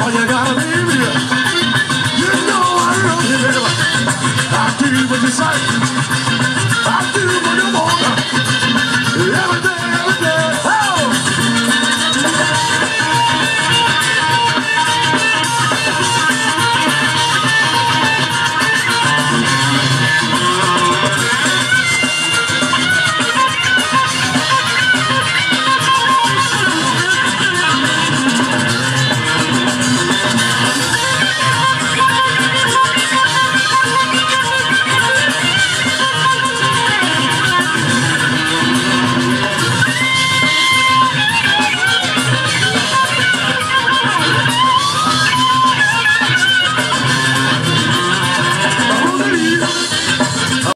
mama, you gotta leave me. You know I love you. I do what you say. I do what you want. Every day.